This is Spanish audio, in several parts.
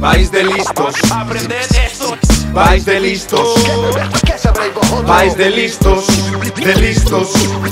País de listos. Aprended esto. País de listos. ¿Qué, qué vais de listos, de listos.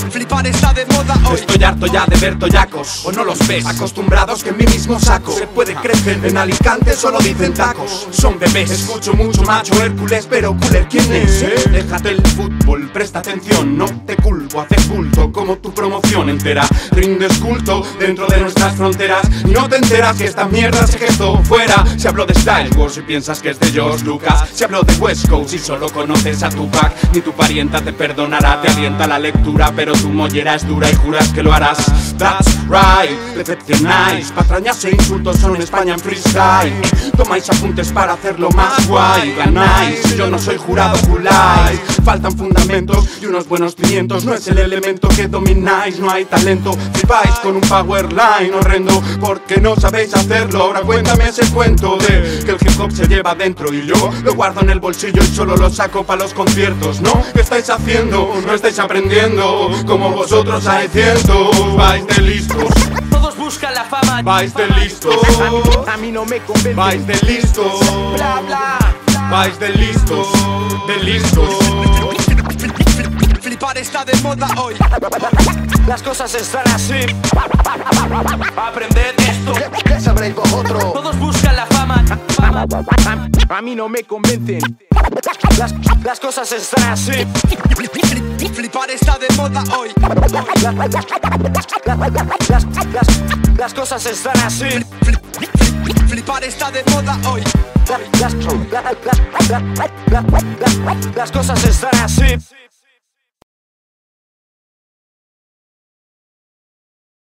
Flipar está de moda hoy. Estoy harto ya de ver toyacos, o no los ves, acostumbrados que en mi mismo saco se puede crecer. En Alicante solo dicen tacos, son bebés. Escucho mucho macho Hércules, pero cooler, ¿quién es? eh? Déjate el fútbol, presta atención, no te culpo, hace culto como tu promoción entera. Rindes culto dentro de nuestras fronteras y no te enteras que esta mierda se gestó fuera. Se habló de Style Wars y piensas que es de George Lucas. Se habló de West Coast y solo conoces a Tupac. Ni tu parienta te perdonará, te alienta la lectura, pero tu mollera es dura y juras que lo harás. That's right, decepcionáis. Patrañas e insultos son España en freestyle. Tomáis apuntes para hacerlo más guay. Ganáis, yo no soy jurado juláis. Faltan fundamentos y unos buenos pimientos. No es el elemento que domináis, no hay talento. Flipáis con un power line horrendo porque no sabéis hacerlo. Ahora cuéntame ese cuento de que el hip hop se lleva dentro y yo lo guardo en el bolsillo y solo lo saco para los conciertos. ¿No? ¿Qué estáis haciendo? No estáis aprendiendo como vosotros hay cientos. Vais de listos, Todos buscan la fama. vais de listos, A mí no me convence. vais de listos, Bla bla. vais de listos, de listos. Flipar está de moda hoy. Las cosas están así. Aprended esto. ¿Qué sabréis vosotros? Todos buscan la fama. Fama. A mí no me convencen. Las, las cosas están así. Flipar está de moda hoy. Las, cosas están así. Flipar está de moda hoy. Las cosas están así.